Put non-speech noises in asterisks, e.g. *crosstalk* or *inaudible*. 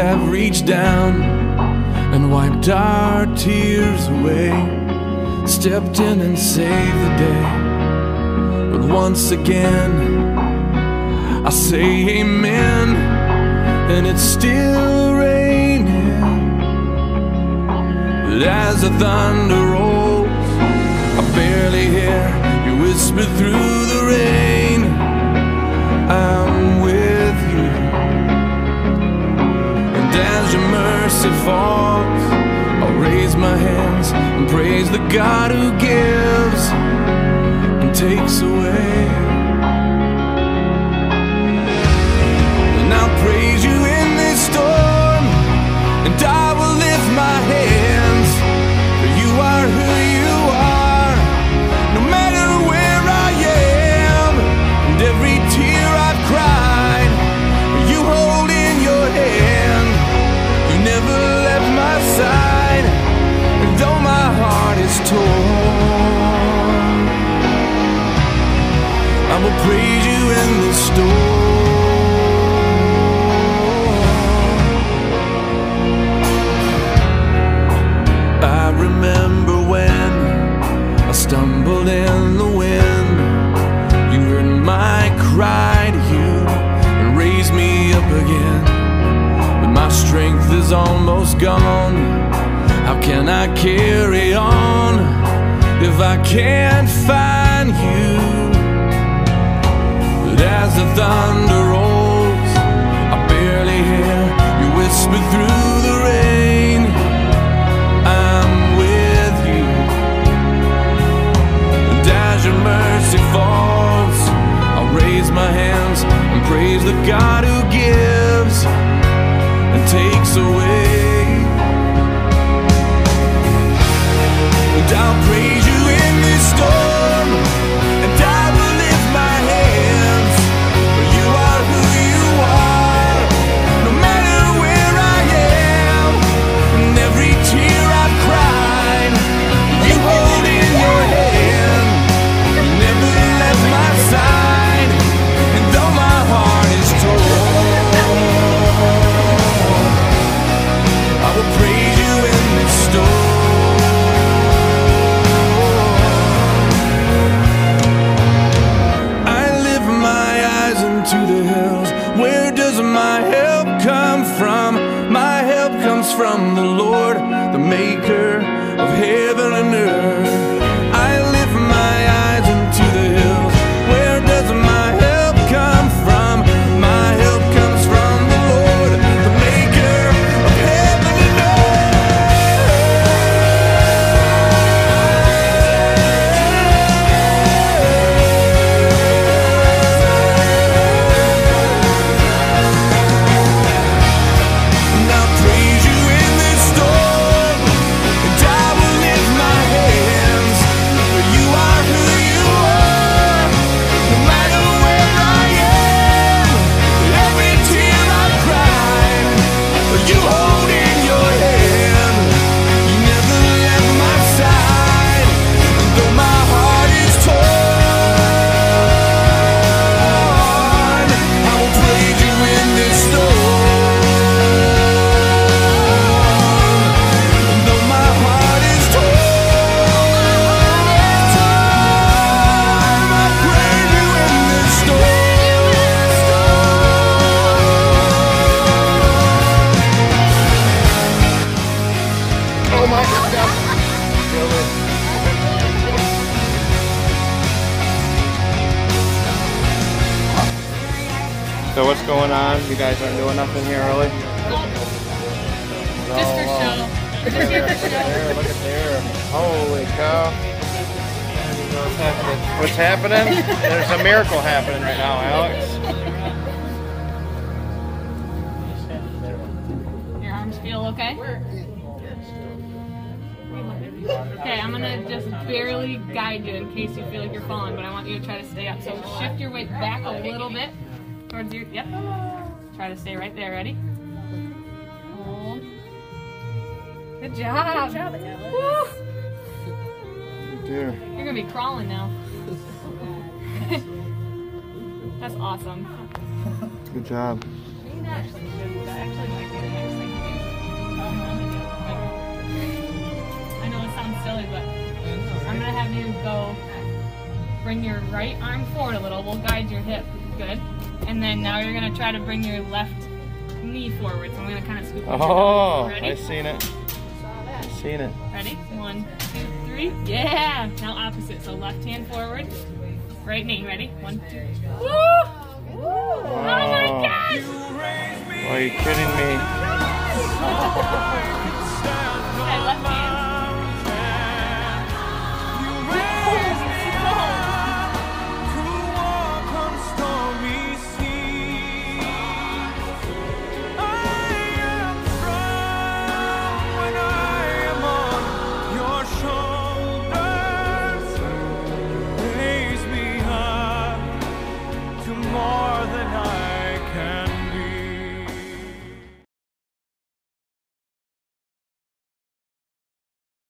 reached down and wiped our tears away. Stepped in and saved the day. But once again, I say amen, and it's still raining. But as the thunder rolls, I barely hear you whisper through the rain. Is almost gone. How can I carry on if I can't find you? But as the thunder rolls, I barely hear you whisper through takes away. From the Lord, the maker of heaven and earth. Oh my god. So what's going on? You guys aren't doing nothing here early? Just for show. Uh, We're just here for show. There, look at there. Holy cow. What's happening? There's a miracle happening right now, Alex. Your arms feel okay? Okay, I'm gonna just barely guide you in case you feel like you're falling, but I want you to try to stay up. So shift your weight back a little bit towards your. Yep. Try to stay right there. Ready? Hold. Good job. Good job, Woo! Dear. You're gonna be crawling now. *laughs* That's awesome. Good job. That actually might be the next thing to do. gonna have you go bring your right arm forward a little. We'll guide your hip. Good. And then now you're gonna try to bring your left knee forward. So I'm gonna kind of scoop. your Oh, Ready? I seen it. I Seen it. Ready? One, two, three. Yeah. Now opposite. So left hand forward. Right knee. Ready? One, two. Woo! Oh my gosh! Are you kidding me? *laughs* Okay, left hand.